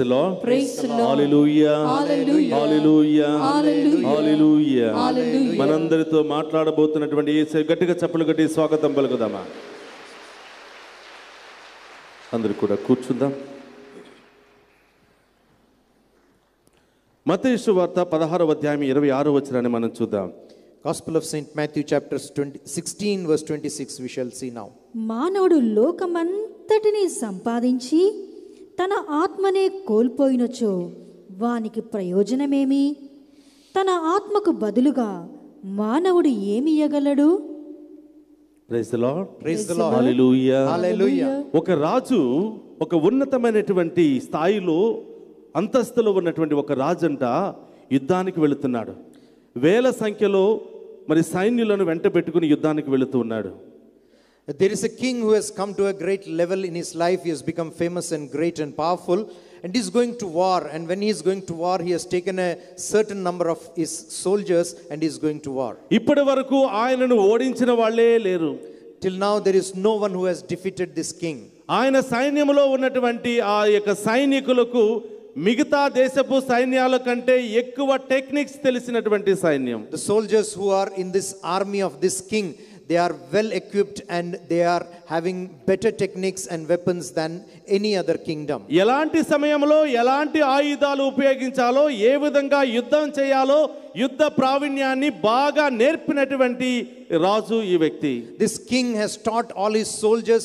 The lord Praise the Lord. Hallelujah Hallelujah. Hallelujah Hallelujah. Hallelujah Hallelujah. మనందరితో మాట్లాడబోతున్నటువంటి యేసు గట్టిగా చప్పలు కట్టి స్వాగతం పలుకుదామా అందరూ కూడా కూర్చుందాం మతేసు వార్త పదహారవ అధ్యాయం ఇరవై ఆరో వచ్చినాన్ని మనం చూద్దాం Gospel of St. Matthew, chapters 20, 16, verse 26, we shall see now. మానవుడు లోకమంతటిని సంపాదించి తన ఆత్మనే కోల్పోయినచో వానికి ప్రయోజనమేమి? తన ఆత్మకు బదులుగా మానవుడు ఏమి ఇయ్యగలడు. ఒక రాజు ఒక ఉన్నతమైనటువంటి స్థాయిలో అంతస్తులో ఉన్నటువంటి ఒక రాజంట యుద్ధానికి వెళుతున్నాడు. వేల సంఖ్యలో మరి సైన్యులను వెంట పెట్టుకుని యుద్ధానికి వెళుతూ ఉన్నాడు. There is a king who has come to a great level in his life. He has become famous and great and powerful, and he's going to war. And when he is going to war, he has taken a certain number of his soldiers and he is going to war. ఇప్పటి వరకు ఆయనను ఓడించిన వాళ్ళే లేరు Till now, there is no one who has defeated this king. ఆయన సైన్యంలో ఉన్నటువంటి ఆ యొక్క సైనికులకు మిగతా దేశపు సైన్యాల కంటే ఎక్కువ టెక్నిక్స్ తెలిసినటువంటి సైన్యం The soldiers who are in this army of this king, they are well equipped and they are having better techniques and weapons than any other kingdom. ఎలాంటి సమయంలో ఎలాంటి ఆయుధాలు ఉపయోగించాలో ఏ విధంగా యుద్ధం చేయాలో యుద్ధ ప్రావీణ్యాన్ని బాగా నేర్పినటువంటి రాజు ఈ వ్యక్తి This king has taught all his soldiers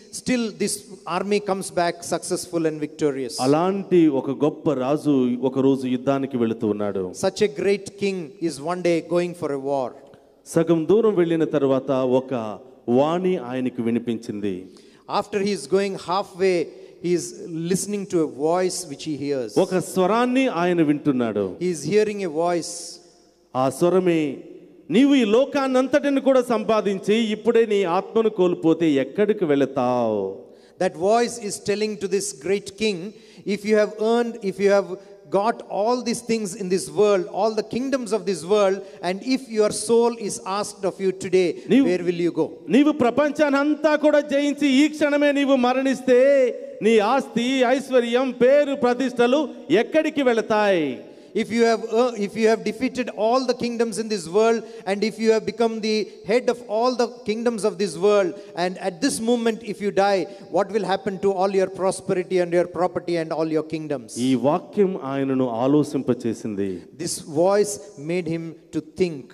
still this army comes back successful and victorious. అలాంటి ఒక గొప్ప రాజు ఒక రోజు యుద్ధానికి వెళుతూ ఉన్నాడు Such a great king is one day going for a war. సగం దూరం వెళ్ళిన తర్వాత ఒక వాణి ఆయనకు వినిపించింది After he is going halfway, he is listening to a voice which he hears. ఒక స్వరాన్ని ఆయన వింటున్నాడు He is hearing a voice. ఆ స్వరమే నీవు ఈ లోకాన్నంతటిని కూడా సంపాదించి ఇప్పుడే నీ ఆత్మను కోల్పోతే ఎక్కడికి వెళతావు That voice is telling to this great king, if you have earned, if you have got all these things in this world, all the kingdoms of this world, and if your soul is asked of you today, where will you go? నీవు ప్రపంచాన్ని అంతా కూడా జయించి ఈ క్షణమే నీవు మరణిస్తే నీ ఆస్తి ఐశ్వర్యం పేరు ప్రతిష్టలు ఎక్కడికి వెళతాయి If you have uh, if you have defeated all the kingdoms in this world, and if you have become the head of all the kingdoms of this world, and at this moment, if you die, what will happen to all your prosperity and your property and all your kingdoms? ఈ వాక్యం ఆయనను ఆలోచింపచేసింది This voice made him to think.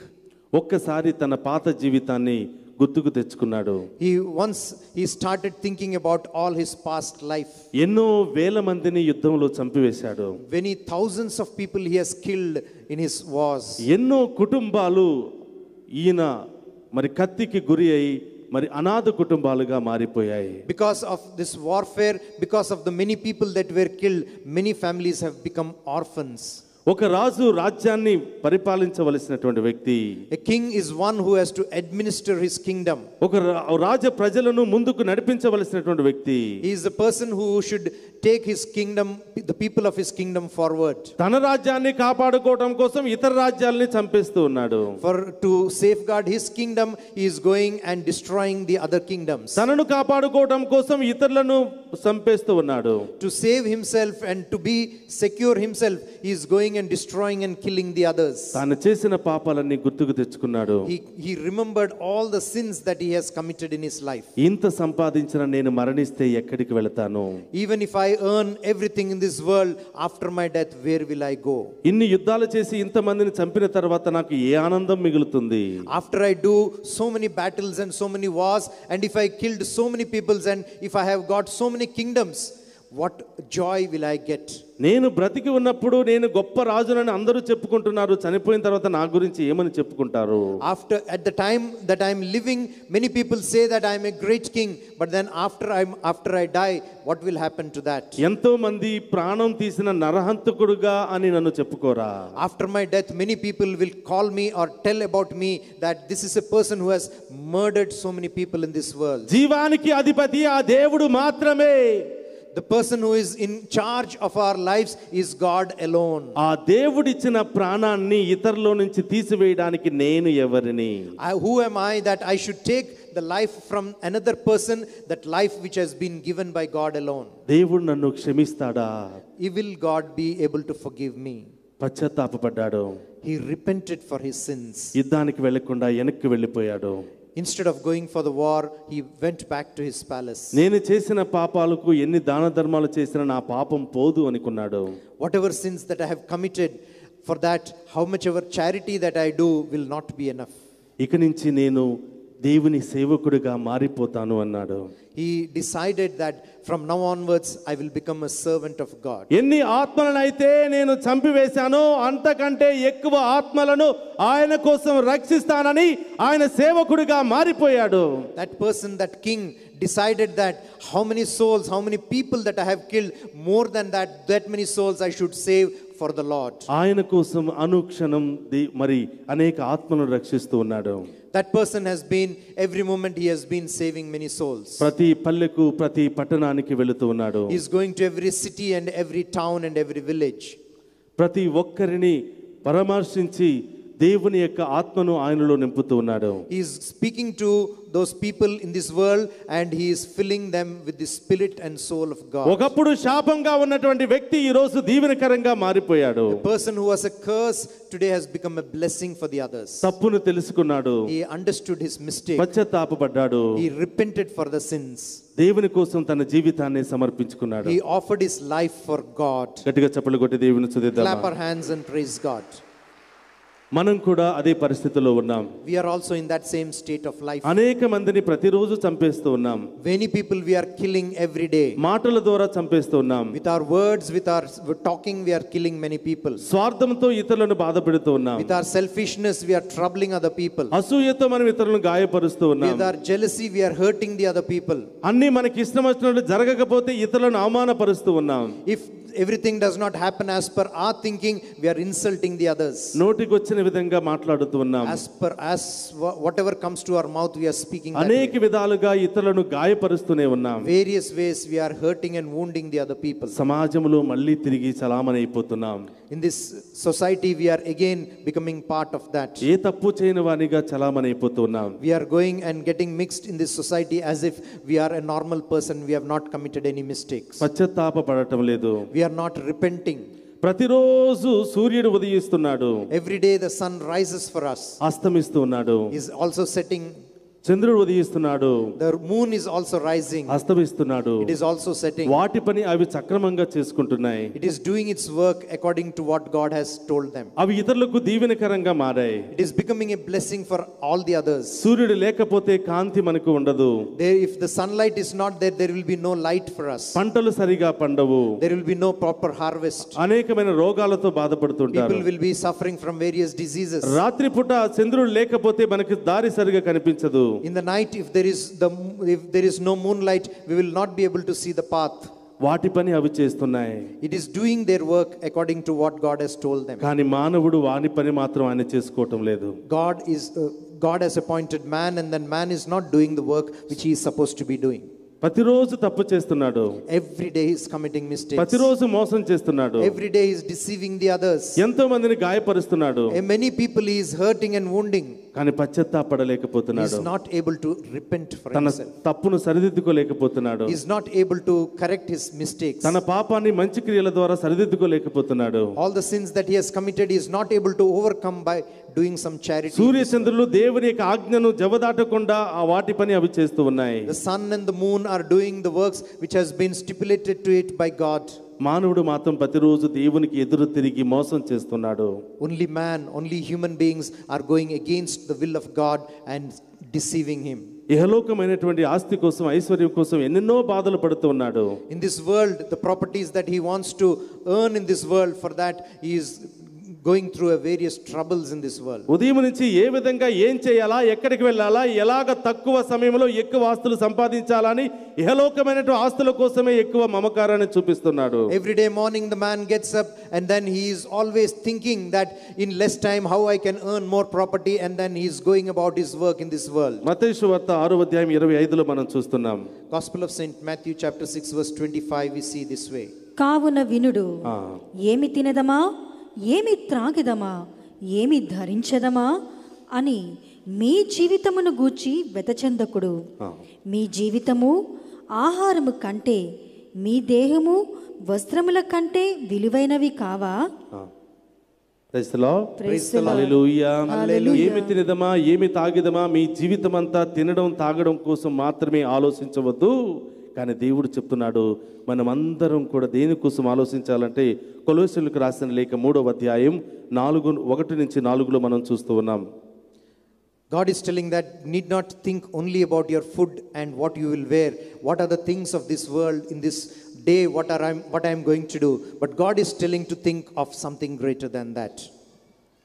ఒక్కసారి తన పాత జీవితాన్ని గుర్తుకు తెచ్చుకున్నాడు. He once he started thinking about all his past life ఎన్నో వేల మందిని యుద్ధంలో చంపివేశాడు. Many thousands of people he has killed in his wars ఎన్నో కుటుంబాలు ఈయన మరి కత్తికి గురి అయి మరి అనాథ కుటుంబాలుగా మారిపోయాయి. Because of this warfare because of the many people that were killed many families have become orphans ఒక రాజు రాజ్యాన్ని పరిపాలించవలసినటువంటి వ్యక్తి. King is one who has to administer his kingdom ఒక రాజ ప్రజలను ముందుకు నడిపించవలసినటువంటి వ్యక్తి. Is the person who should take his kingdom, the people of his kingdom forward. తన రాజ్యాన్ని కాపాడుకోవడం కోసం ఇతర రాజ్యాల్ని చంపేస్తూ ఉన్నాడు For to safeguard his kingdom, he is going and destroying the other kingdoms. తనను కాపాడుకోవడం కోసం ఇతరులను చంపేస్తూ ఉన్నాడు To save himself and to be secure himself, he is going and destroying and killing the others. తాను చేసిన పాపాలన్నీ గుర్తుకు తెచ్చుకున్నాడు He, he remembered all the sins that he has committed in his life. ఇంత సంపాదించిన నేను మరణిస్తే ఎక్కడికి వెళతాను Even if I earn everything in this world, after my death, where will I go? ఇన్ని యుద్ధాలు చేసి ఇంతమందిని చంపిన తర్వాత నాకు ఏ ఆనందం మిగులుతుంది After I do so many battles and so many wars, and if I killed so many peoples and if I have got so many kingdoms, what joy will I get? నేను బ్రతికి ఉన్నప్పుడు నేను గొప్ప రాజునని అందరూ చెప్పుకుంటున్నారు చనిపోయిన తర్వాత నా గురించి ఏమని చెప్పుకుంటారు After at the time that I'm living, many people say that I'm a great king, but then after I'm after I die, what will happen to that? ఎంతో మంది ప్రాణం తీసిన నరహంతకుడుగా అని నన్ను చెప్పుకోరా After my death, many people will call me or tell about me that this is a person who has murdered so many people in this world. జీవానికి అధిపతి ఆ దేవుడు మాత్రమే The person who is in charge of our lives is God alone. ఆ దేవుడిచ్చిన ప్రాణాన్ని ఇతరుల నుంచి తీసివేయడానికి నేను ఎవరిని I, who am I that I should take the life from another person, that life which has been given by God alone? దేవుడు నన్ను క్షమిస్తాడా Will God be able to forgive me? పశ్చాత్తాపడ్డాడు He repented for his sins. యుద్ధానికి వెళ్లకుండా వెనక్కి వెళ్ళిపోయాడు Instead of going for the war, he went back to his palace. నేను చేసిన పాపాలకు ఎన్ని దాన ధర్మాలు చేసినా నా పాపం పోదు అనుకున్నాడు Whatever sins that I have committed, for that, how much ever charity that I do will not be enough. ఇక నుంచి నేను దేవుని సేవకుడిగా మారిపోతాను అన్నాడు He decided that from now onwards, I will become a servant of God. ఎన్ని ఆత్మలనైతే నేను చంపివేశానో అంతకంటే ఎక్కువ ఆత్మలను ఆయన కోసం రక్షిస్తానని ఆయన సేవకుడిగా మారిపోయాడు That person, that king, decided that how many souls, how many people that I have killed, more than that, that many souls I should save for the Lord. ఆయన కోసం అనుక్షణం ది- మరి అనేక ఆత్మలను రక్షిస్తూ ఉన్నాడు That person has been, every moment, he has been saving many souls. ప్రతి పల్లెకు ప్రతి పట్టణానికి వెళుతూ ఉన్నాడు He is going to every city and every town and every village. ప్రతి ఒక్కరిని పరామర్శించి దేవుని యొక్క ఆత్మను ఆయనలో నింపుతూ ఉన్నాడు He is speaking to those people in this world and he is filling them with the spirit and soul of God. ఒకప్పుడు శాపంగా ఉన్నటువంటి వ్యక్తి ఈ రోజు దీవెనకరంగా మారిపోయాడు The person who was a curse today has become a blessing for the others. తప్పును తెలుసుకున్నాడు He understood his mistake. పశ్చాత్తాపడ్డాడు He repented for the sins. దేవుని కోసం తన జీవితాన్ని సమర్పించుకున్నాడు He offered his life for God. గట్టిగా చప్పలు కొట్టి దేవుని Clap చుదిద్దాం our hands and praise God. మనం కూడా అదే పరిస్థితిలో ఉన్నాం. We are also in that same state of life అనేక మందిని ప్రతిరోజు చంపేస్తూ ఉన్నాం. Many people we are killing every day మాటల ద్వారా చంపేస్తూ ఉన్నాం. With our words with our talking we are killing many people స్వార్థంతో ఇతరులను బాధ పెడుతూ ఉన్నాం. With our selfishness we are troubling other people అసూయతో మనం ఇతరులను గాయపరుస్తూ ఉన్నాం. With our jealousy we are hurting the other people అన్ని మనకి ఇష్టం జరగకపోతే ఇతరులను అవమానపరుస్తూ ఉన్నాం. If everything does not happen as per our thinking, we are insulting the others. నోటికి వచ్చిన విధంగా మాట్లాడుతూ ఉన్నాం As per as wha- whatever comes to our mouth, we are speaking. That అనేక. విధాలుగా ఇతరులను గాయపరుస్తూనే ఉన్నాం Various ways we are hurting and wounding the other people. సమాజంలో మళ్ళీ తిరిగి చలామణైపోతున్నాం In this society, we are again becoming part of that. ఏ తప్పు చేయని వానిగా We are going and getting mixed in this society as if we are a normal person. We have not committed any mistakes. పశ్చాత్తాప పడటం లేదు We are not repenting. ప్రతిరోజు సూర్యుడు ఉదయిస్తున్నాడు Every day the sun rises for us. అస్తమిస్తూ ఉన్నాడు Is also setting. చంద్రుడు ఉదయిస్తున్నాడు. The moon is also rising అస్తమిస్తున్నాడు. It is also setting వాటి పని అవి సక్రమంగా చేసుకుంటున్నాయి. It is doing its work according to what God has told them అవి ఇతరులకు దీవెనకరంగా మారాయి. It is becoming a blessing for all the others సూర్యుడు లేకపోతే కాంతి మనకు ఉండదు. There if the sun light is not there there will be no light for us. పంటలు సరిగా పండవు. There will be no proper harvest అనేకమైన రోగాలతో బాధపడుతుంటారు. People will be suffering from various diseases రాత్రి పూట చంద్రుడు లేకపోతే మనకి దారి సరిగా కనిపించదు. In the night, if there is the if there is no moonlight, we will not be able to see the path. వాటి పని అవి చేస్తున్నాయి It is doing their work according to what God has told them. కానీ మానవుడు వాని పని మాత్రం ఆయన చేసుకోవటం లేదు God is uh, God has appointed man, and then man is not doing the work which he is supposed to be doing. ప్రతి రోజు తప్పు చేస్తున్నాడు. Every day is committing mistake ప్రతిరోజు మోసం చేస్తున్నాడు. Every day is deceiving the others ఎంతో మందిని గాయపరుస్తున్నాడు. A many people is hurting and wounding కానీ పశ్చాత్తాపడలేకపోతున్నాడు. నాట్ ఏబుల్ టు రిపెంట్ తన తప్పును సరిదిద్దుకోలేకపోతున్నాడు. Is not able to correct his mistake తన పాపాన్ని మంచి క్రియల ద్వారా సరిదిద్దుకోలేకపోతున్నాడు. All the sins that he has committed is not able to overcome by doing some charity. సూర్య చంద్రులు దేవుని యొక్క ఆజ్ఞను జవదాటకుండా ఆ వాటి పని అవి చేస్తూ ఉన్నాయి The sun and the moon are doing the works which has been stipulated to it by God. మానవుడు మాత్రం ప్రతిరోజు దేవునికి ఎదురు తిరిగి మోసం చేస్తున్నాడు Only man, only human beings are going against the will of God and deceiving him. ఇహలోకమైనటువంటి ఆస్తి కోసం ఐశ్వర్యం కోసం ఎన్నెన్నో బాధలు పడుతూ ఉన్నాడు In this world, the properties that he wants to earn in this world, for that he through a various troubles in this world. ఉదయం నుంచి ఏ విధంగా ఏం చేయాలా ఎక్కడికి వెళ్ళాలా ఎలాగ తక్కువ సమయంలో ఎక్కువ ఆస్తులు సంపాదించాలని ఇహలోకమైనటువంటి ఆస్తుల కోసమే ఎక్కువ మమకారాన్ని చూపిస్తున్నాడు Every day morning, the man gets up and then he is always thinking that in less time, how I can earn more property, and then he is going about his work in this world. మతేషు వార్త ఆరో అధ్యాయం ఇరవై ఐదులో మనం చూస్తున్నాం Gospel of St. Matthew, chapter 6, verse 25, we see this way. కావున వినుడు ఏమి తినదమా ఏమి త్రాగెదమా? ఏమి ధరించదమా? అని మీ జీవితమును గూర్చి వెతచందకుడు. మీ జీవితము ఆహారము కంటే మీ దేహము వస్త్రముల కంటే విలువైనవి కావా. ఏమి తినదమా? ఏమి తాగిదమా? మీ జీవితం అంతా తినడం తాగడం కోసం మాత్రమే ఆలోచించవద్దు. కానీ దేవుడు చెప్తున్నాడు మనం అందరం కూడా దేనికోసం ఆలోచించాలంటే కొలోసులకు రాసిన లేక మూడవ అధ్యాయం నాలుగు ఒకటి నుంచి నాలుగులో మనం చూస్తూ ఉన్నాం God is telling that need not think only about your food and what you will wear what are the things of this world in this day what are I'm what I'm going to do but God is telling to think of something greater than that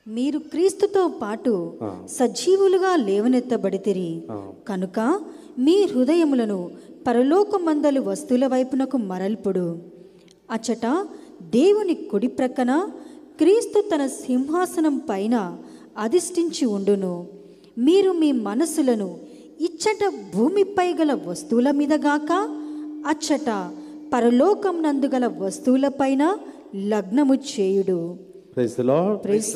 మీరు క్రీస్తుతో పాటు సజీవులుగా లేవనెత్తబడితిరి. కనుక మీ హృదయములను పరలోకమందలు వస్తువుల వైపునకు మరల్పుడు. అచట దేవుని కుడి ప్రక్కన క్రీస్తు తన సింహాసనం పైన అధిష్ఠించి ఉండును. మీరు మీ మనసులను ఇచ్చట భూమిపై గల వస్తువుల మీద గాక అచ్చట పరలోకం నందు గల వస్తువులపైన లగ్నము చేయుడు. ప్రైజ్ ద లార్డ్ ప్రైజ్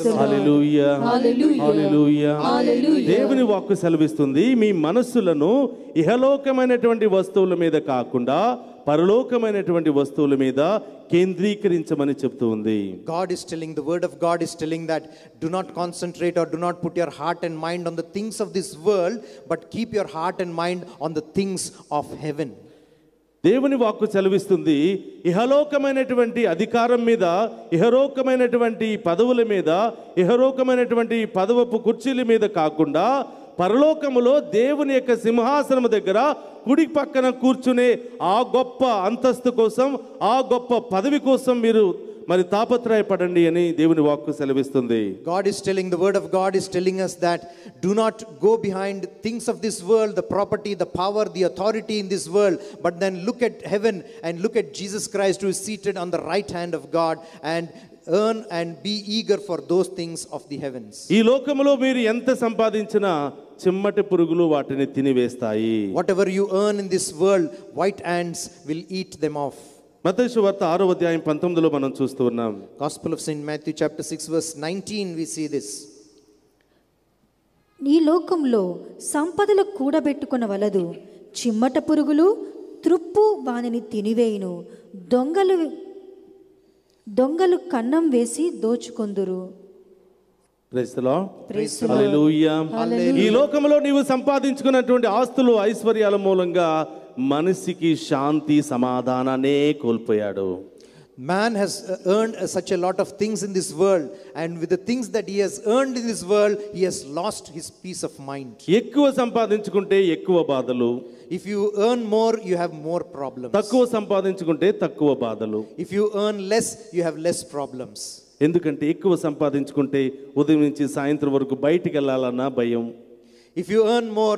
దేవుని వాక్కు సెలవిస్తుంది మీ మనస్సులను ఇహలోకమైనటువంటి వస్తువుల మీద కాకుండా పరలోకమైనటువంటి వస్తువుల మీద కేంద్రీకరించమని చెప్తూ ఉంది. God is telling the word of God is telling that do not concentrate or do not put your heart and mind on the things of this world but keep your heart and mind on the things of heaven దేవుని వాక్కు సెలవిస్తుంది. ఇహలోకమైనటువంటి అధికారం మీద ఇహలోకమైనటువంటి పదవుల మీద ఇహలోకమైనటువంటి పదవపు కుర్చీల మీద కాకుండా పరలోకములో దేవుని యొక్క సింహాసనం దగ్గర కుడి పక్కన కూర్చునే ఆ గొప్ప అంతస్తు కోసం ఆ గొప్ప పదవి కోసం మీరు మరి తాపత్రయపడండి అని దేవుని వాక్కు సెలవిస్తుంది God is telling, the word of God is telling us that do not go behind things of this world, the property, the power, the authority in this world, but then look at heaven and look at Jesus Christ who is seated on the right hand of God and earn and be eager for those things of the heavens. ఈ లోకములో మీరు ఎంత సంపాదించినా చిమ్మటి పురుగులు వాటిని తినివేస్తాయి Whatever you earn in this world, white ants will eat them off. మతేసు వార్త ఆరో అధ్యాయం పంతొమ్మిదిలో మనం చూస్తూ ఉన్నాం Gospel of St. Matthew, chapter 6, verse 19, we see this. ఈ లోకంలో సంపదలు కూడబెట్టుకున్న వలదు చిమ్మట పురుగులు త్రుప్పు వానిని తినివేయును దొంగలు దొంగలు కన్నం వేసి దోచుకొందురు Praise the Lord. Praise the Lord. Hallelujah. ఈ లోకంలో నీవు సంపాదించుకున్నటువంటి ఆస్తులు ఐశ్వర్యాల మూలంగా మనిషికి శాంతి సమాధానాన్నే కోల్పోయాడు Man has uh, earned uh, such a lot of things in this world, and with the things that he has earned in this world, he has lost his peace of mind. ఎక్కువ సంపాదించుకుంటే ఎక్కువ బాధలు If you earn more, you have more problems. తక్కువ సంపాదించుకుంటే తక్కువ బాధలు If you earn less, you have less problems. ఎందుకంటే ఎక్కువ సంపాదించుకుంటే ఉదయం నుంచి సాయంత్రం వరకు బయటికి వెళ్ళాలన్నా భయం If you earn more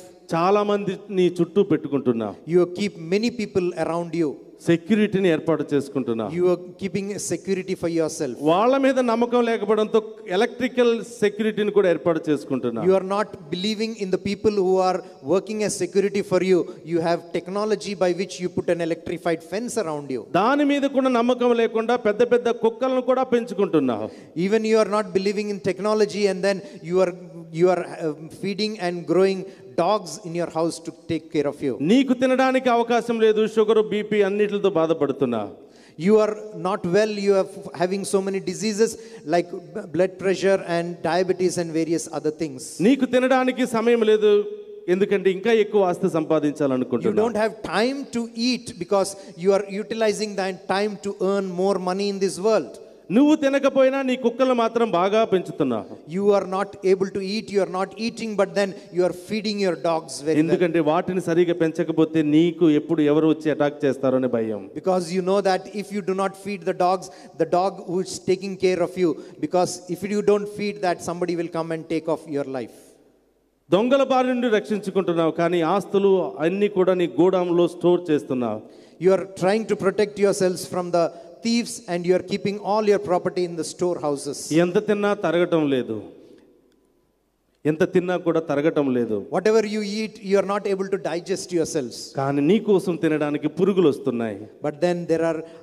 చాలా మంది నీ చుట్టూ పెట్టుకుంటున్నా you keep many people around you. సెక్యూరిటీని ఏర్పాటు చేసుకుంటున్నా You are keeping a security for yourself. వాళ్ళ మీద నమ్మకం లేకపోవడంతో ఎలక్ట్రికల్ సెక్యూరిటీని కూడా ఏర్పాటు చేసుకుంటున్నా You are not believing in the people who are working as security for you. You have technology by which you put an electrified fence around you. దాని మీద కూడా నమ్మకం లేకుండా పెద్ద పెద్ద కుక్కలను కూడా పెంచుకుంటున్నావు Even you are not believing in technology, and then you are you are uh, feeding and growing dogs in your house to take care of you. నీకు తినడానికి అవకాశం లేదు షుగర్ బీపీ అన్నిటితో బాధపడుతున్నా You are not well, you are f- having so many diseases like b- blood pressure and diabetes and various other things. నీకు తినడానికి సమయం లేదు ఎందుకంటే ఇంకా ఎక్కువ ఆస్తి You సంపాదించాలనుకుంటున్నా don't have time to eat because you are utilizing that time to earn more money in this world. నువ్వు తినకపోయినా నీ కుక్కలు మాత్రం బాగా పెంచుతున్నావు. You are not able to eat you are not eating but then you are feeding your dogs very ఎందుకంటే వాటిని సరిగా పెంచకపోతే నీకు ఎప్పుడు ఎవరు వచ్చి అటాక్ చేస్తారని భయం. Because you know that if you do not feed the dogs the dog who is taking care of you because if you don't feed that somebody will come and take of your life దొంగల బారి నుండి రక్షించుకుంటున్నావు కానీ ఆస్తులు అన్ని కూడా నీ గోడంలో స్టోర్ చేస్తున్నావు. You are trying to protect yourselves from the thieves and you are keeping all your property in the storehouses. ఎంత తిన్నా తరగటం లేదు ఎంత తిన్నా కూడా తరగటం లేదు Whatever you eat, you are not able to digest yourselves. కానీ నీ కోసం తినడానికి పురుగులు వస్తున్నాయి But then there are uh,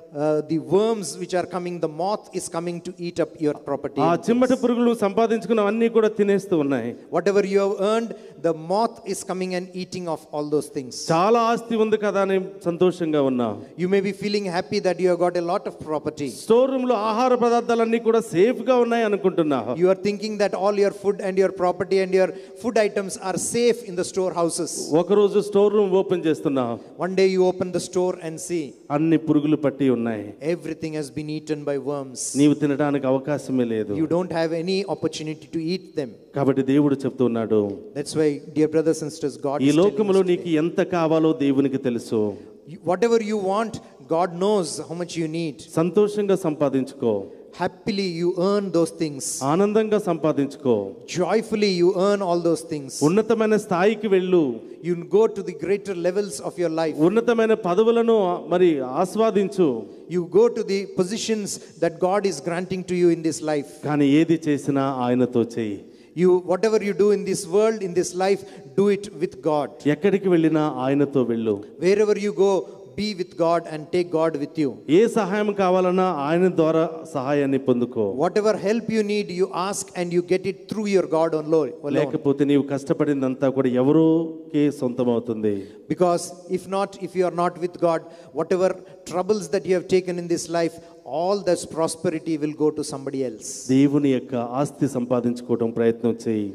the worms which are coming, the moth is coming to eat up your property. ఆ చిమ్మట పురుగులు సంపాదించుకున్న అన్నీ కూడా తినేస్తూ ఉన్నాయి Whatever you have earned, the moth is coming and eating off all those things. చాలా ఆస్తి ఉంది కదా అని సంతోషంగా ఉన్నా You may be feeling happy that you have got a lot of property. Store room లో ఆహార పదార్థాలన్నీ కూడా సేఫ్ గా ఉన్నాయి అనుకుంటున్నా You are thinking that all your food and your property and your food items are safe in the storehouses. ఒకరోజు store room open చేస్తున్నా One day you open the store and see అన్ని పురుగులు పట్టి ఉన్నాయి everything has been eaten by worms. నీవు తినడానికి అవకాశమే లేదు You don't have any opportunity to eat them. కాబట్టి దేవుడు చెప్తున్నాడు That's why, dear brothers and sisters, God ఈ is telling లోకంలో us నీకు today, ఎంత కావాలో దేవునికి తెలుసు you- whatever you want, God knows how much you need. సంతోషంగా సంపాదించుకో Happily you earn those things. ఆనందంగా సంపాదించుకో Joyfully you earn all those things. ఉన్నతమైన స్థాయికి వెళ్ళు You go to the greater levels of your life. ఉన్నతమైన పదవులను మరి ఆస్వాదించు You go to the positions that God is granting to you in this life. కానీ ఏది చేసినా ఆయనతో చెయ్యి You whatever you do in this world, in this life, do it with God. ఎక్కడికి వెళ్ళినా ఆయనతో వెళ్ళు Wherever you go, be with God and take God with you. ఏ సహాయం కావాలన్నా ఆయన ద్వారా సహాయాన్ని పొందుకో Whatever help you need, you ask and you get it through your God alone. alone. లేకపోతే నీవు కష్టపడిందంతా కూడా ఎవరోకే సొంతమవుతుంది Because if not, if you are not with God, whatever troubles that you have taken in this life, all this prosperity will go to somebody else. దేవుని యొక్క ఆస్తి సంపాదించుకోవడం ప్రయత్నం చేయి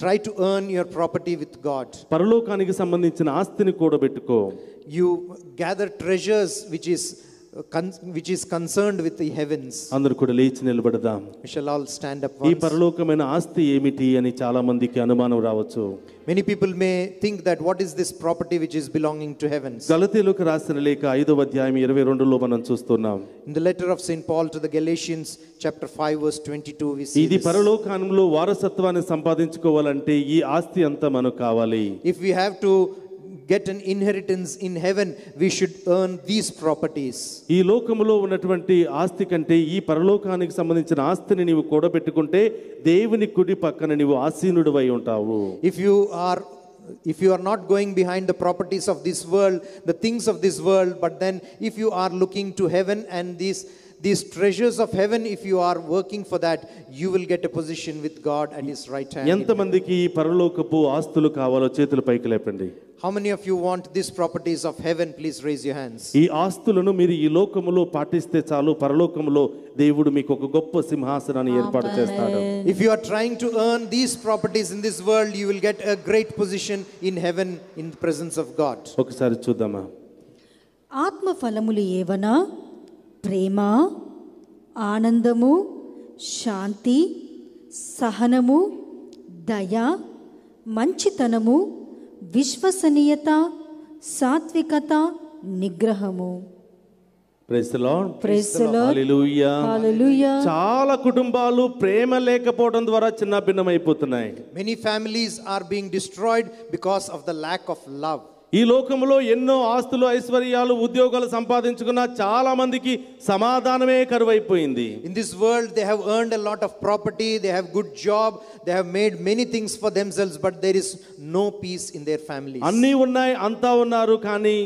Try to earn your property with God. పరలోకానికి సంబంధించిన ఆస్తిని కూడబెట్టుకో You gather treasures which is, uh, con- which is concerned with the heavens. అందరూ కూడా లేచి నిలబడదాం We shall all stand up ఈ once. పరలోకమైన ఆస్తి ఏమిటి అని చాలా మందికి అనుమానం రావచ్చు Many people may think that what is this property which is belonging to heavens? గలతీలకు రాసిన లేఖ ఐదవ అధ్యాయం ఇరవై రెండులో మనం చూస్తున్నాం In the letter of St. Paul to the Galatians, chapter 5, verse 22, we see ఇది this. పరలోకానంలో వారసత్వాన్ని సంపాదించుకోవాలంటే ఈ ఆస్తి అంతా మనకు కావాలి If we have to get an inheritance in heaven, we should earn these properties. ఈ లోకములో ఉన్నటువంటి ఆస్తి కంటే ఈ పరలోకానికి సంబంధించిన ఆస్తిని నీవు కూడబెట్టుకుంటే దేవుని కుడి పక్కన నీవు ఆసీనుడివై ఉంటావు If you are if you are not going behind the properties of this world, the things of this world, but then if you are looking to heaven and these these treasures of heaven, if you are working for that, you will get a position with God at His right hand. ఎంతమందికి ఈ పరలోకపు ఆస్తులు కావాలో చేతులు పైకి లేపండి How many of you want these properties of heaven? Please raise your hands. ఈ ఆస్తులను మీరు ఈ లోకములో పాటిస్తే చాలు పరలోకములో దేవుడు మీకు ఒక గొప్ప సింహాసనాన్ని ఏర్పాటు చేస్తాడు If you are trying to earn these properties in this world, you will get a great position in heaven in the presence of God. ఒకసారి చూద్దామా ఆత్మ ఫలములు ఏవనా ప్రేమ ఆనందము శాంతి సహనము దయ మంచితనము విశ్వసనీయత సాత్వికత నిగ్రహము. చాలా కుటుంబాలు ప్రేమ లేకపోవడం ద్వారా చిన్న భిన్నమైపోతున్నాయి many families are being destroyed because of the lack of love ఈ లోకంలో ఎన్నో ఆస్తులు ఐశ్వర్యాలు ఉద్యోగాలు సంపాదించుకున్న చాలా మందికి సమాధానమే కరువైపోయింది. In this world they have earned lot of property they have good job they have made many things for themselves but there is no peace in their family అన్నీ ఉన్నాయి అంతా ఉన్నారు కానీ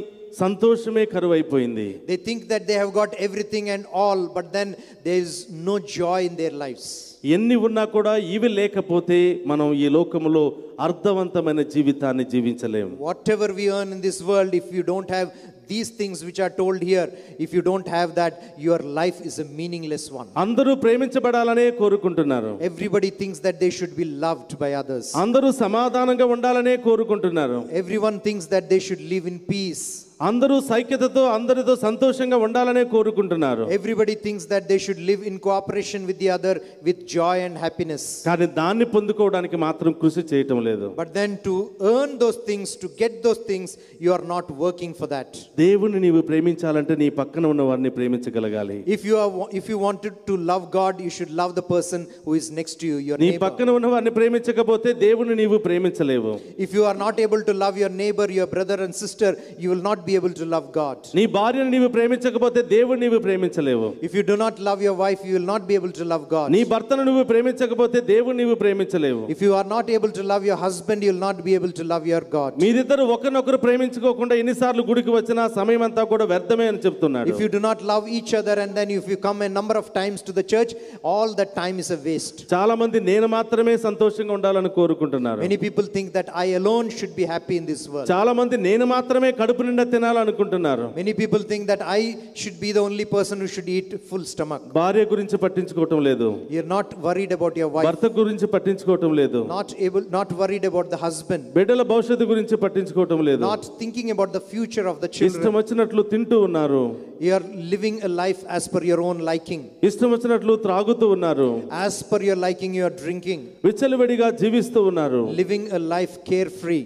సంతోషమే కరువైపోయింది. అయిపోయింది they think that they have got everything and all but then there is no joy in their lives ఎన్ని ఉన్నా కూడా ఇవి లేకపోతే మనం ఈ లోకములో అర్థవంతమైన జీవితాన్ని జీవించలేం. Whatever we earn in this world if you don't have these things which are told here if you don't have that your life is a meaningless one అందరూ ప్రేమించబడాలనే కోరుకుంటున్నారు. Everybody thinks that they should be loved by others అందరూ సమాధానంగా ఉండాలనే కోరుకుంటున్నారు. Everyone thinks that they should live in peace అందరూ సైక్యతతో అందరితో సంతోషంగా ఉండాలనే కోరుకుంటున్నారు Everybody thinks that they should live in cooperation with the other with joy and happiness. కానీ దాన్ని పొందుకోవడానికి మాత్రం కృషి చేయటం లేదు But then to earn those things, to get those things, you are not working for that. దేవుని నీవు ప్రేమించాలంటే నీ పక్కన ఉన్న వారిని ప్రేమించగలగాలి If you are if you wanted to love God, you should love the person who is next to you, your నీ neighbor. పక్కన ఉన్న వారిని ప్రేమించకపోతే దేవుని నీవు ప్రేమించలేవు If you are not able to love your neighbor, your brother and sister, you will not be able to love God. నీ భార్యను నీవు ప్రేమించకపోతే దేవుని నీవు ప్రేమించలేవు If you do not love your wife, you will not be able to love God. నీ భర్తను నువ్వు ప్రేమించకపోతే దేవుని నీవు ప్రేమించలేవు If you are not able to love your husband, you will not be able to love your God. మీరిద్దరు ఒకరినొకరు ప్రేమించుకోకుండా ఎన్నిసార్లు గుడికి వచ్చినా సమయం అంతా కూడా వ్యర్థమే అని చెప్తున్నాడు If you do not love each other and then if you come a number of times to the church, all that time is a waste. చాలా మంది నేను మాత్రమే సంతోషంగా ఉండాలని కోరుకుంటున్నారు Many people think that I alone should be happy in this world. చాలా మంది నేను మాత్రమే కడుపు నిండా తినాలనుకుంటున్నారు Many people think that I should be the only person who should eat full stomach. భార్య గురించి పట్టించుకోవటం లేదు You're not worried about your wife, భర్త గురించి పట్టించుకోవటం లేదు not able, not worried about the husband, బిడ్డల భవిష్యత్తు గురించి పట్టించుకోవటం లేదు not thinking about the future of the children. ఇష్టం వచ్చినట్లు తింటూ ఉన్నారు You are living a life as per your own liking. ఇష్టం వచ్చినట్లు త్రాగుతూ ఉన్నారు As per your liking, you are drinking, విచ్చలవిడిగా జీవిస్తూ ఉన్నారు living a life carefree.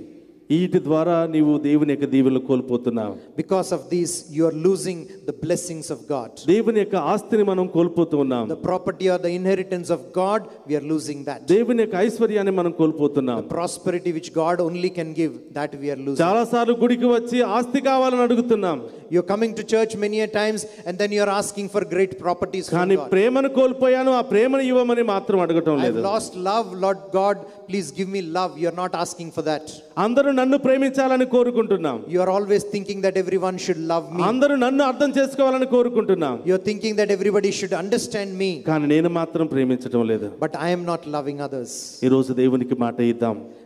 వీటి ద్వారా నీవు దేవుని యొక్క దీవెనలు కోల్పోతున్నావు. Because of these you are losing the blessings of God దేవుని యొక్క ఆస్తిని మనం కోల్పోతున్నాం. The property are the inheritance of God we are losing that దేవుని యొక్క ఐశ్వర్యాన్ని మనం కోల్పోతున్నాం. The prosperity which God only can give that we are losing చాలా సార్లు గుడికి వచ్చి ఆస్తి కావాలని అడుగుతున్నాం. You are coming to church many times and then you are asking for great properties కానీ ప్రేమను కోల్పోయాను ఆ ప్రేమను ఇవ్వమని మాత్రం అడగటం లేదు. Lost love Lord God God, please give me love. You're not asking for that. అందరూ నన్ను ప్రేమించాలని కోరుకుంటున్నాం You're always thinking that everyone should love me. అందరూ నన్ను అర్థం చేసుకోవాలని కోరుకుంటున్నాం You're thinking that everybody should understand me, కానీ నేను మాత్రం ప్రేమించటం లేదు but I am not loving others. ఈ రోజు దేవునికి మాట ఇద్దాం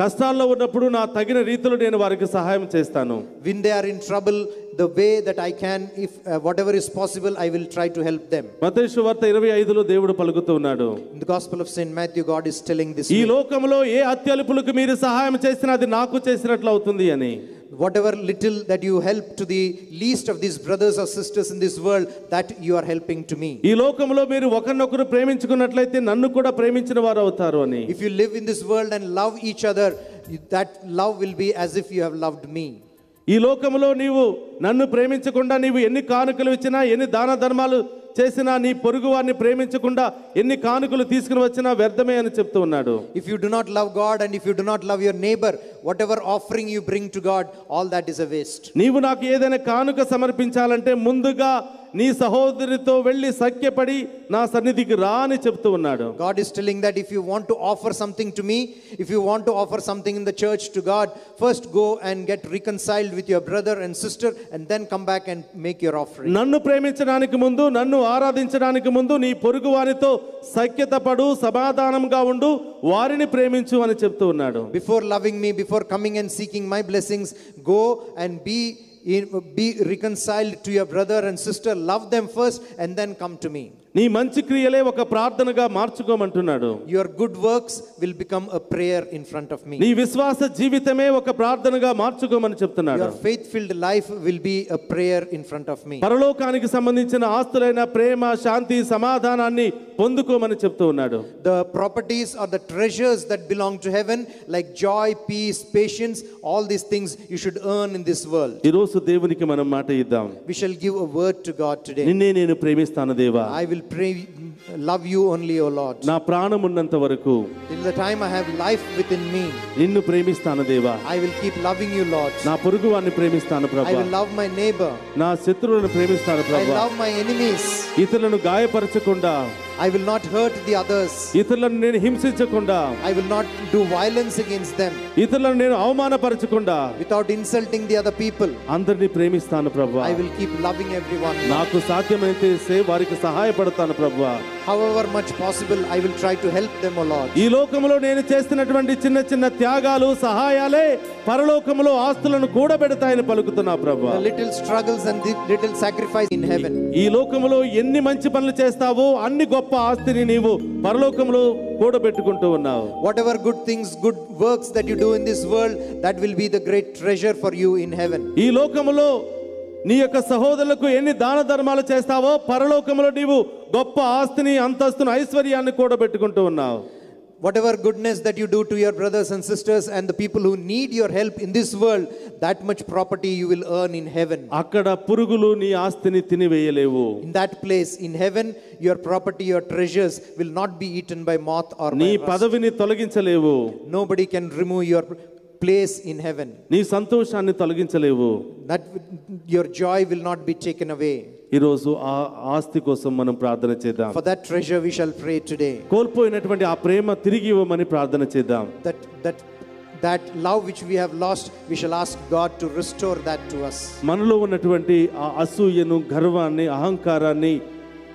కష్టాల్లో ఉన్నప్పుడు నా తగిన రీతిలో నేను వారికి సహాయం చేస్తాను When they are in trouble, the way that I can, if uh, whatever is possible, I will try to help them. మతేషు వార్త ఇరవై ఐదులో దేవుడు పలుకుతూ ఉన్నాడు In the Gospel of St. Matthew, God is telling this. ఈ way. లోకంలో ఏ అత్యల్పులకు మీరు సహాయం చేసినా అది నాకు చేసినట్లు అవుతుంది అని Whatever little that you help to the least of these brothers or sisters in this world, that you are helping to me. ఈ లోకంలో మీరు ఒకరినొకరు ప్రేమించుకున్నట్లయితే నన్ను కూడా ప్రేమించిన వారు అవుతారు అని If you live in this world and love each other, that love will be as if you have loved me. ఈ లోకంలో నీవు నన్ను ప్రేమించకుండా నీవు ఎన్ని కానుకలు ఇచ్చినా ఎన్ని దాన ధర్మాలు చేసిన నీ పొరుగు వారిని ప్రేమించకుండా ఎన్ని కానుకలు తీసుకుని వచ్చినా వ్యర్థమే అని చెప్తూ ఉన్నాడు. If you do not love God and if you do not love your neighbour whatever offering you bring to God all that is a waste నీవు నాకు ఏదైనా కానుక సమర్పించాలంటే ముందుగా నీ సహోదరితో వెళ్ళి సఖ్యపడి నా సన్నిధికి రా అని చెప్తూ ఉన్నాడు God is telling that if you want to offer something to me, if you want to offer something in the church to God, first go and get reconciled with your brother and sister and then come back and make your offering. నన్ను ప్రేమించడానికి ముందు నన్ను ఆరాధించడానికి ముందు నీ పొరుగు వారితో సఖ్యత పడు సమాధానంగా ఉండు వారిని ప్రేమించు అని చెప్తూ ఉన్నాడు Before loving me, before coming and seeking my blessings, go and be in, be reconciled to your brother and sister, love them first and then come to me. నీ మంచి క్రియలే ఒక ప్రార్థనగా మార్చుకోమంటున్నాడు. Your good works will become a prayer in front of me నీ విశ్వాస జీవితమే ఒక ప్రార్థనగా మార్చుకోమని చెప్తున్నాడు. Your faith filled life will be a prayer in front of me పరలోకానికి సంబంధించిన ఆస్తులైన ప్రేమ శాంతి సమాధానాన్ని పొందుకోమని చెప్తూ ఉన్నాడు. The properties are the treasures that belong to heaven like joy peace patience all these things you should earn in this world ఈ రోజు దేవునికి మనం మాట ఇద్దాం. We shall give a word to God today నిన్నే నేను ప్రేమిస్తాను దేవా. I will pray, love you only, O Lord. నా ప్రాణం ఉన్నంత వరకు Till the time I have life within me, నిన్ను ప్రేమిస్తాను దేవా I will keep loving you, Lord. నా పొరుగు వారిని ప్రేమిస్తాను I ప్రభా will love my neighbor. నా శత్రువులను ప్రేమిస్తాను I ప్రభా love my enemies. ఇతరులను గాయపరచకుండా I will not hurt the others. ఇతరులను నేను హింసించకుండా I will not do violence against them ఇతరులను నేను అవమానపరచకుండా without insulting the other people. అందరినీ ప్రేమిస్తాను ప్రభా I will keep loving everyone. నాకు సాధ్యమైతే వారికి సహాయపడతాను ప్రభా much possible, I will try to help them, O Lord. ఈ లోకములో నేను చేస్తున్నటువంటి చిన్న చిన్న త్యాగాలు సహాయాలే పరలోకములో ఆస్తులను కూడబెడతాయని పలుకుతున్నా ప్రభా struggles and the little sacrifice in heaven. ఈ లోకములో ఎన్ని మంచి పనులు చేస్తావో అన్ని గొప్ప ఆస్తిని నీవు పరలోకములో కూడబెట్టుకుంటూ ఉన్నావు Whatever good things, good works that you do in this world, that will be the great treasure for you in heaven. ఈ లోకములో నీ యొక్క సహోదరులకు ఎన్ని దాన ధర్మాలు చేస్తావో పరలోకములో నీవు గొప్ప ఆస్తిని అంతస్తును ఐశ్వర్యాన్ని కూడబెట్టుకుంటూ ఉన్నావు Whatever goodness that you do to your brothers and sisters and the people who need your help in this world, that much property you will earn in heaven. అక్కడ పురుగులు నీ ఆస్తిని తినివేయలేవు In that place, in heaven, your property, your treasures will not be eaten by moth or నీ by rust. పదవిని తొలగించలేవు Nobody can remove your place in heaven. నీ సంతోషాన్ని తొలగించలేవు That your joy will not be taken away. ఈరోజు ఆ ఆస్తి కోసం మనం ప్రార్థన చేద్దాం For that treasure, we shall pray today. కోల్పోయినటువంటి ఆ ప్రేమ తిరిగి ఇవ్వమని ప్రార్థన చేద్దాం That that that love which we have lost, we shall ask God to restore that to us. మనలో ఉన్నటువంటి ఆ అసూయను గర్వాన్ని అహంకారాన్ని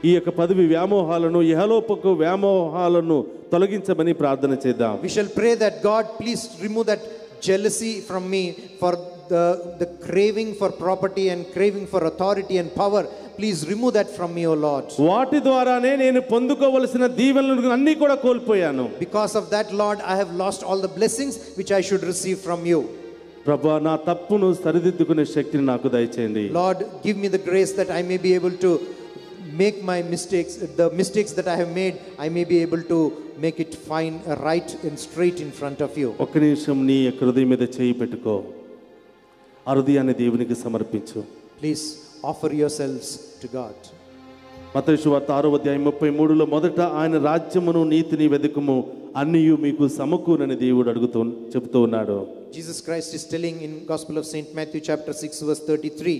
ఈ యొక్క పదవి వ్యామోహాలను ఇహలోపకు వ్యామోహాలను తొలగించమని ప్రార్థన చేద్దాం We shall pray that God, please remove that jealousy from me for the, the craving for property and craving for authority and power. Please remove that from me, O Lord. వాటి ద్వారానే నేను పొందుకోవలసిన దీవెనలను అన్నీ కూడా కోల్పోయాను Because of that, Lord, I have lost all the blessings which I should receive from you. ప్రభా నా తప్పును సరిదిద్దుకునే శక్తిని నాకు దయచేయండి Lord, give me the grace that I may be able to make my mistakes, the mistakes that I have made, I may be able to make it fine, uh, right, and straight in front of you. ఒక్క నిమిషం నీ యొక్క హృదయం మీద చేయి పెట్టుకో ఆ హృదయాన్ని దేవునికి సమర్పించు Please offer yourselves to God. మతేషు వార్త ఆరో అధ్యాయం ముప్పై మూడులో మొదట ఆయన రాజ్యమును నీతిని వెదుకుము అన్నియు మీకు సమకూరని దేవుడు అడుగుతూ చెబుతూ ఉన్నాడు Jesus Christ is telling in Gospel of St. Matthew chapter 6 verse 33,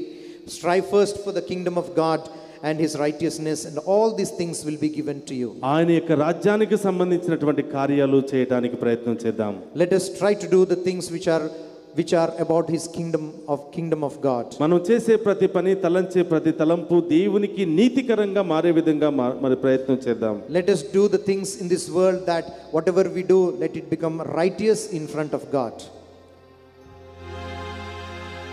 strive first for the kingdom of God and his righteousness and all these things will be given to you. ఆయన యొక్క రాజ్యానికి సంబంధించినటువంటి కార్యాలు చేయడానికి ప్రయత్నం చేద్దాం Let us try to do the things which are which are about his kingdom of kingdom of God. మనం చేసే ప్రతి పని తలంచే ప్రతి తలంపు దేవునికి నీతికరంగా మారే విధంగా మరి ప్రయత్నం చేద్దాం Let us do the things in this world that whatever we do, let it become righteous in front of God.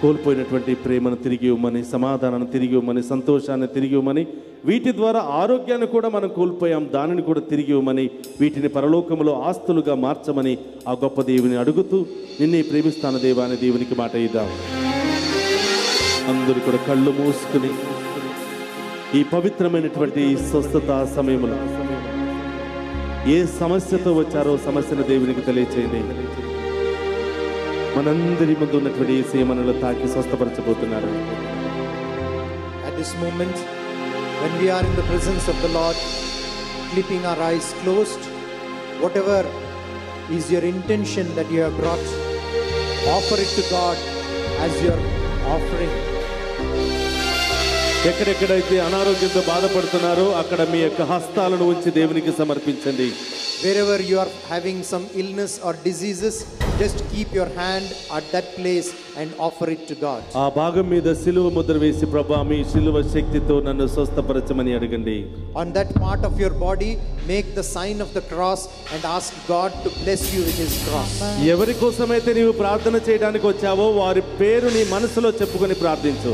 కోల్పోయినటువంటి ప్రేమను తిరిగి ఇవ్వమని సమాధానాన్ని తిరిగి ఇవ్వమని సంతోషాన్ని తిరిగి ఇవ్వమని వీటి ద్వారా ఆరోగ్యాన్ని కూడా మనం కోల్పోయాం దానిని కూడా తిరిగి ఇవ్వమని వీటిని పరలోకములో ఆస్తులుగా మార్చమని ఆ గొప్ప దేవుని అడుగుతూ నిన్నే ప్రేమిస్తాను దేవా అని దేవునికి మాట ఇద్దాం. అందరూ కూడా కళ్ళు మూసుకుని ఈ పవిత్రమైనటువంటి స్వస్థత సమయంలో ఏ సమస్యతో వచ్చారో సమస్యను దేవునికి తెలియచేయండి. మనందరి ముందు ఉన్నటువంటి ఈ మనలో తాకి స్వస్థపరచబోతున్నారు. At this moment, when we are in the presence of the Lord, keeping our eyes closed, whatever is your intention that you have brought, offer it to God as your offering. ఎక్కడెక్కడైతే అనారోగ్యంతో బాధపడుతున్నారో అక్కడ మీ యొక్క హస్తాలను ఉంచి దేవునికి సమర్పించండి Wherever you are having some illness or diseases, just keep your hand at that place and offer it to God ఆ భాగం మీద సిలువ ముద్ర వేసి ప్రభా మీ సిలువ శక్తితో నన్ను స్వస్థపరచమని అడగండి. On that part of your body make the sign of the cross and ask God to bless you with his cross ఎవరి కోసం అయితే నీవు ప్రార్థన చేయడానికి వచ్చావో వారి పేరుని మనసులో చెప్పుకొని ప్రార్థించు.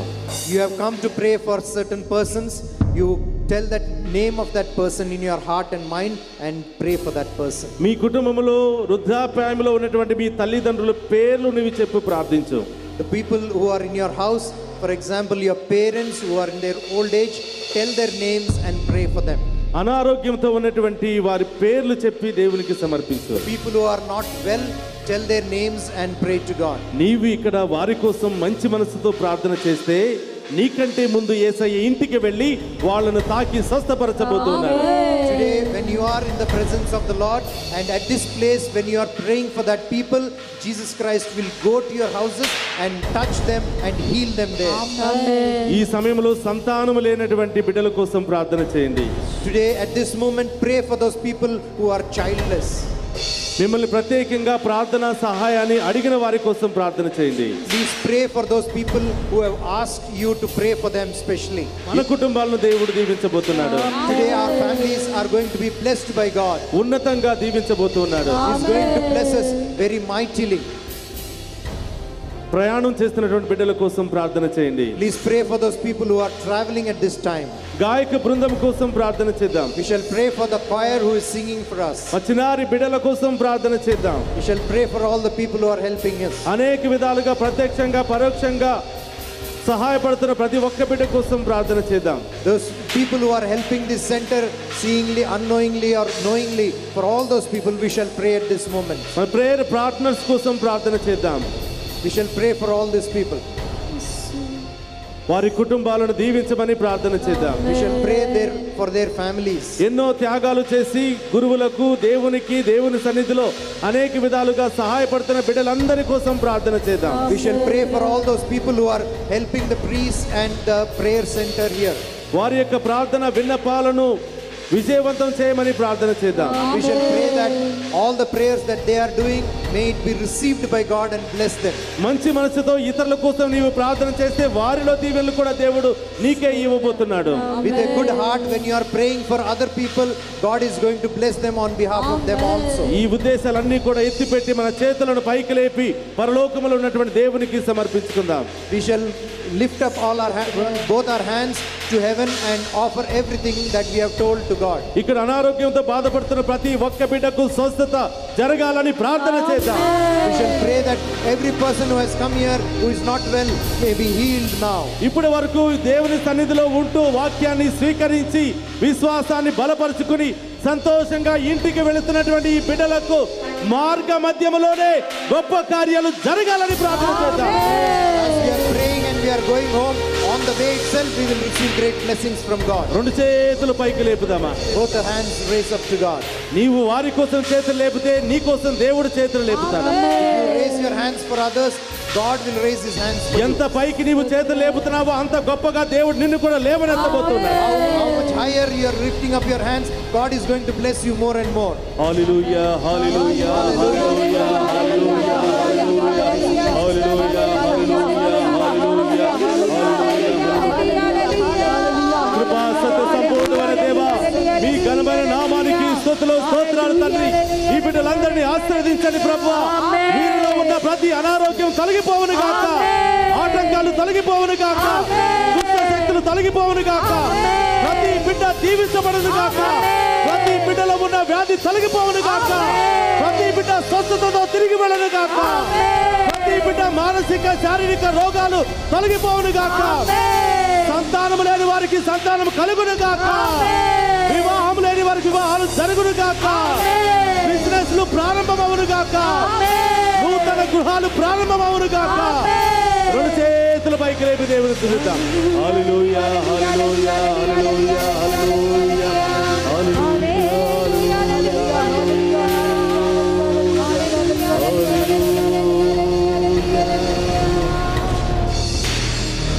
You have come to pray for certain persons you tell that name of that person in your heart and mind and pray for that person. మీ కుటుంబంలో వృద్ధాప్యాయంలో ఉన్నటువంటి మీ తల్లిదండ్రుల పేర్లు నీవు చెప్పు ప్రార్థించు The people who are in your house, for example, your parents who are in their old age, tell their names and pray for them. అనారోగ్యంతో ఉన్నటువంటి వారి పేర్లు చెప్పి దేవునికి సమర్పించు People who are not well, tell their names and pray to God. నీవు ఇక్కడ వారి కోసం మంచి మనసుతో ప్రార్థన చేస్తే నీకంటే ముందు ఏసయ్య ఇంటికి వెళ్ళి వాళ్ళను తాకి స్వస్థపరచబోతున్నాడు Today, when you are in the presence of the Lord, and at this place, when you are praying for that people, Jesus Christ will go to your houses and touch them and heal them there. ఈ సమయంలో సంతానం లేనటువంటి బిడ్డల కోసం ప్రార్థన చేయండి Today, at this moment, pray for those people who are childless. మిమ్మల్ని ప్రత్యేకంగా ప్రార్థన సహాయాన్ని అడిగిన వారి కోసం ప్రార్థన చేయండి. Please pray for those people who have ask you to pray for them specially మన కుటుంబాలను దేవుడు దీవించబోతున్నాడు. Today our families are going to be blessed by God ఉన్నతంగా దీవించబోతున్నాడు. He is going to bless us very mightily ప్రయాణం చేస్తున్నటువంటి బిడ్డల కోసం ప్రార్థన చేయండి Please pray for those people who are traveling at this time. గాయక బృందం కోసం ప్రార్థన చేద్దాం We shall pray for the choir who is singing for us. మచ్చినారి బిడ్డల కోసం ప్రార్థన చేద్దాం We shall pray for all the people who are helping us. అనేక విధాలుగా ప్రత్యక్షంగా పరోక్షంగా సహాయపడుతున్న ప్రతి ఒక్క బిడ్డ కోసం ప్రార్థన చేద్దాం Those people who are helping this center, seeingly, unknowingly, or knowingly, for all those people, we shall pray at this moment. మన ప్రేయర్ పార్ట్నర్స్ కోసం ప్రార్థన చేద్దాం we shall pray for all this people వారి కుటుంబాలను దీవించమని ప్రార్థన చేద్దాం. ఎన్నో త్యాగాలు చేసి గురువులకు దేవునికి దేవుని సన్నిధిలో అనేక విధాలుగా సహాయపడుతున్న బిడ్డలందరి కోసం ప్రార్థన చేద్దాం. వారి యొక్క ప్రార్థన విన్నపాలను విజయవంతం చేయమని ప్రార్థన చేద్దాం We shall pray that all the prayers that they are doing may it be received by God and bless them. మంచి మనసుతో ఇతరుల కోసం నీవు ప్రార్థన చేస్తే వారిలో దీవెనలు కూడా దేవుడు నీకే ఇవ్వబోతున్నాడు With a good heart, when you are praying for other people, God is going to bless them on behalf of them also. ఈ ఉద్దేశాలన్నీ కూడా ఎత్తిపెట్టి మన చేతులను పైకి లేపి పరలోకములో ఉన్నటువంటి దేవునికి సమర్పించుకుందాం We shall lift up all our ha- both our hands to heaven and offer everything that we have told to. ఇక్కడ అనారోగ్యంతో బాధపడుతున్న ప్రతి ఒక్క బిడ్డకు స్వస్థత జరగాలని ప్రార్థన చేద్దాం. We shall pray that every person who has come here who is not well may be healed now. ఇప్పటి వరకు దేవుని సన్నిధిలో ఉంటూ వాక్యాన్ని స్వీకరించి విశ్వాసాన్ని బలపరుచుకుని సంతోషంగా ఇంటికి వెళుతున్నటువంటి ఈ బిడ్డలకు మార్గ మధ్యములోనే గొప్ప కార్యాలు జరగాలని ప్రార్థన చేద్దాం. As we are praying and we are going home, on the way itself we will receive great blessings from God. రెండు చేతులు పైకి లేపుదామా Both the hands raise up to God. నీవు వారి కోసం చేతులు లేపితే నీ కోసం దేవుడు చేతులు లేపుతాడు If you raise your hands for others, God will raise his hands for you. ఎంత పైకి నీవు చేతులు లేపుతున్నావో అంత గొప్పగా దేవుడు నిన్ను కూడా లేవనెత్తబోతున్నాడు How, how much higher you are lifting up your hands, God is going to bless you more and more. హల్లెలూయా హల్లెలూయా హల్లెలూయా హల్లెలూయా స్తుతులు స్తోత్రాలు తండ్రి. ఈ బిడ్డలందరినీ ఆశీర్వదించండి ప్రభు. వీరిలో ఉన్న ప్రతి అనారోగ్యం తొలగిపోవును గాక. ఆటంకాలు తొలగిపోవును దుష్ట శక్తులు తొలగిపోవును గాక. ప్రతి బిడ్డ దీవించబడును గాక. ప్రతి బిడ్డలో ఉన్న వ్యాధి తొలగిపోవును గాక. ప్రతి బిడ్డ స్వస్థతతో తిరిగి వెళ్ళను గాక. ప్రతి బిడ్డ మానసిక శారీరక రోగాలు తొలగిపోవును గాక. సంతానం లేని వారికి సంతానం కలుగును గాక. వారికి వివాహాలు జరుగును గాక. బిజినెస్లు ప్రారంభమవును గాక. నూతన గృహాలు ప్రారంభమవును గాక. రెండు చేతుల పైకి రేపు దేవుని తులుద్దాం హల్లెలూయా హల్లెలూయా హల్లెలూయా హల్లెలూయా హల్లెలూయా.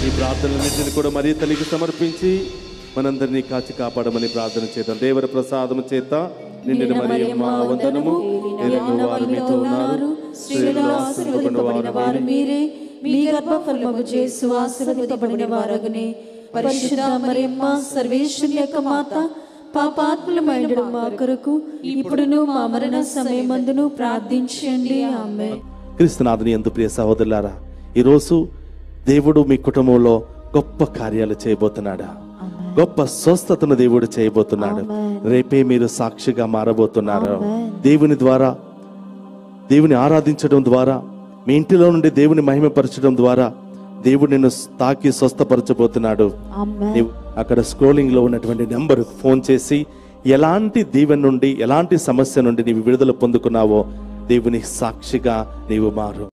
ఈ ప్రార్థనలన్నింటిని కూడా మరీ తల్లికి సమర్పించి మనందరినీ కాచి కాపాడమని ప్రార్థన చేద్దాం. దేవర ప్రసాదము చేత నిండిన మరి మా వందనము. వారు మీతో ఉన్నారు. స్త్రీలలో ఆశీర్వదింపబడిన వారు మీరే. మీ గర్భఫలము చేసు ఆశీర్వదింపబడిన వారగునే. పరిశుద్ధ మరియమ్మ సర్వేశ్వరి యొక్క మాత పాపాత్ములమైన మా కొరకు. ఇప్పుడును మా మరణ సమయమందును ప్రార్థించండి. ఆమె క్రీస్తునాథుని ఎందు ప్రియ సహోదరులారా ఈరోజు దేవుడు మీ కుటుంబంలో గొప్ప కార్యాలు చేయబోతున్నాడా? గొప్ప స్వస్థతను దేవుడు చేయబోతున్నాడు. రేపే మీరు సాక్షిగా మారబోతున్నారు. దేవుని ద్వారా దేవుని ఆరాధించడం ద్వారా మీ ఇంటిలో నుండి దేవుని మహిమపరచడం ద్వారా దేవుడు నిన్ను తాకి స్వస్థపరచబోతున్నాడు. అక్కడ స్క్రోలింగ్లో ఉన్నటువంటి నెంబర్ ఫోన్ చేసి ఎలాంటి దీవెన నుండి ఎలాంటి సమస్య నుండి నీవు విడుదల పొందుకున్నావో దేవుని సాక్షిగా నీవు మారు.